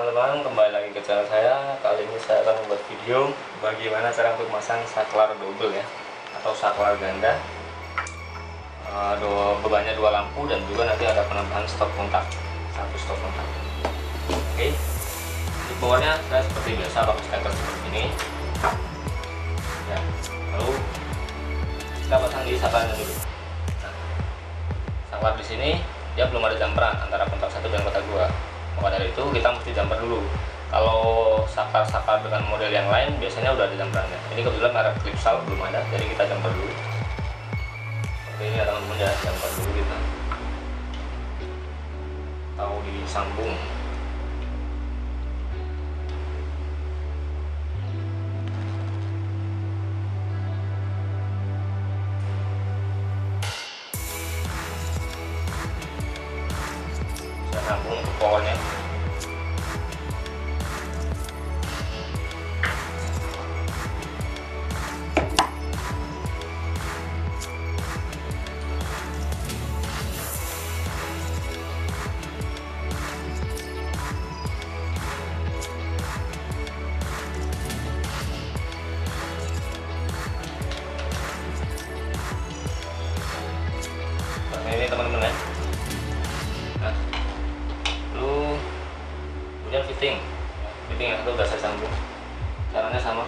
teman-teman kembali lagi ke channel saya. Kali ini saya akan membuat video bagaimana cara untuk masang saklar double ya atau saklar ganda. Uh, bebannya dua lampu dan juga nanti ada penambahan stop kontak satu stop kontak. Oke okay. untuk bawahnya saya seperti biasa pakai steker seperti ini. Ya lalu kita pasang di saklarnya dulu. Nah, saklar di sini dia belum ada jamperan antara jumper dulu. Kalau saklar-saklar dengan model yang lain biasanya udah ada jumperannya ini kebetulan merek Clipsal belum ada jadi kita jumper dulu. Seperti ini ya teman-teman ya jumper dulu kita. Tahu disambung. Saya sambung untuk powernya Nah, ini teman-teman ya. Nah lu kemudian fitting. Fitting yang itu udah saya sambung. Caranya sama.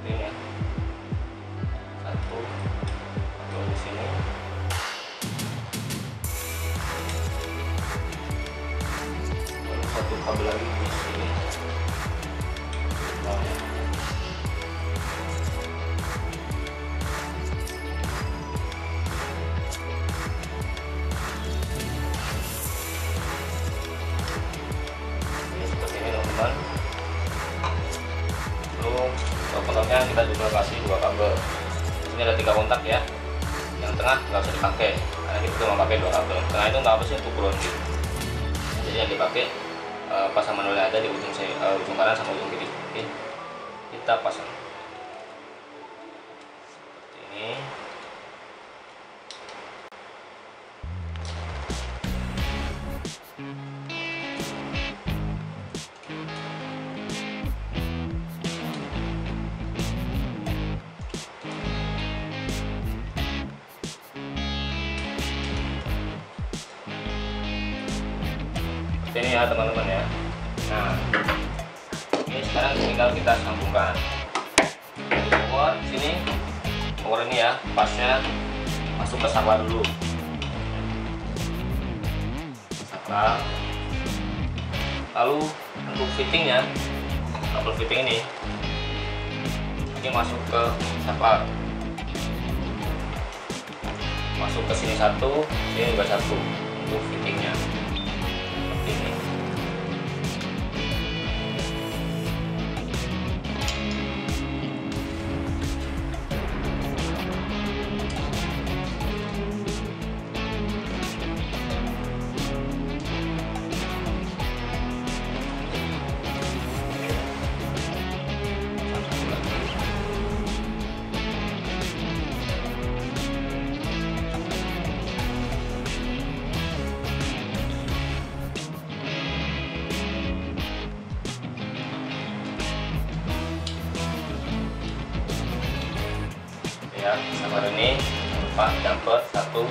Ini ya. Satu satu di sini. Lalu satu kabel lagi di sini. Bawahnya ini ada tiga kontak ya. Yang tengah nggak usah dipakai. Karena kita cuma pakai dua kabel. Tengah itu nggak apa sih untuk grounding jadi yang dipakai uh, pasang manual yang ada di ujung saya uh, ujung kanan sama ujung kiri. Oke kita pasang. Seperti ini ini ya teman-teman ya. Nah ini sekarang tinggal kita sambungkan. Power sini power ini ya pasnya. Masuk ke saklar dulu. Saklar lalu untuk fittingnya kabel fitting ini ini masuk ke saklar masuk ke sini satu sini juga satu untuk fittingnya ya sabar ini lupa jumper satu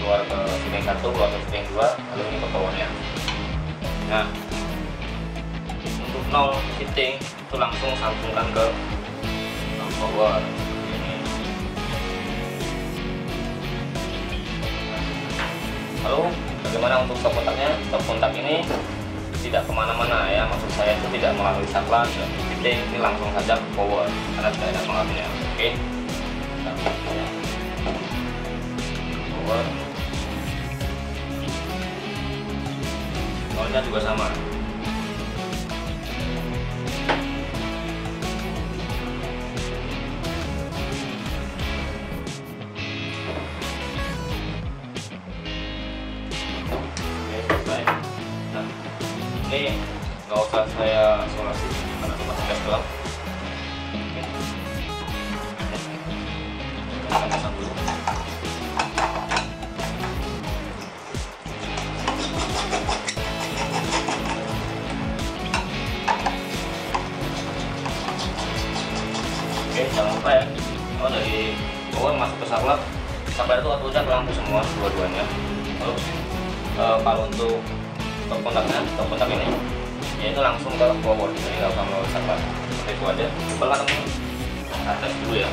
keluar ke fitting satu keluar ke fitting dua lalu ini ke powernya nah untuk nol fitting itu langsung sambungkan ke power ini. Lalu bagaimana untuk stop kontaknya stop kontak ini tidak ke mana-mana ya maksud saya itu tidak melalui saklar dan fitting ini langsung saja ke power karena tidak ada pengaruhnya. Oke. power nolnya juga sama. Nah, ini nggak usah saya isolasi karena cuma gas doang Masak dulu. Oke, jangan lupa ya. Oh dari bawah masuk ke saklar. Saklar itu aturnya lampu semua dua-duanya. Lalu eh, kalau untuk top kontaknya, top kontak ini ya itu langsung ke power jadi nggak usah melalui saklar seperti itu aja coba kan atas dulu ya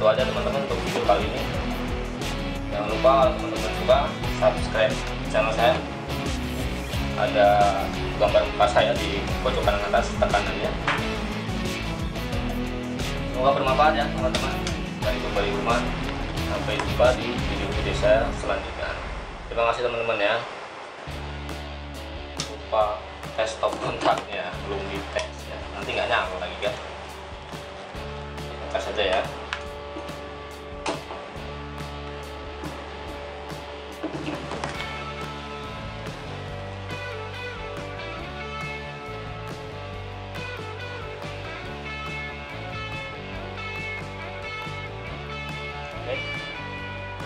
itu aja teman-teman untuk video kali ini. Jangan lupa kalau teman-teman suka subscribe channel saya. Ada gambar muka saya di pojok kanan atas tekanannya semoga bermanfaat ya teman-teman. Dari kembali rumah. Sampai jumpa di video-video saya selanjutnya. Terima kasih teman-teman ya. Lupa tes top kontaknya belum dites ya. Nanti nggak nyala lagi kan? Tes saja ya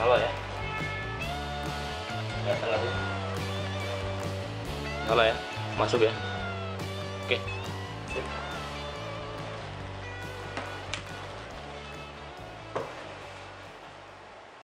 nyala ya. Kelihatan lagi. Nyala ya, masuk ya. Oke.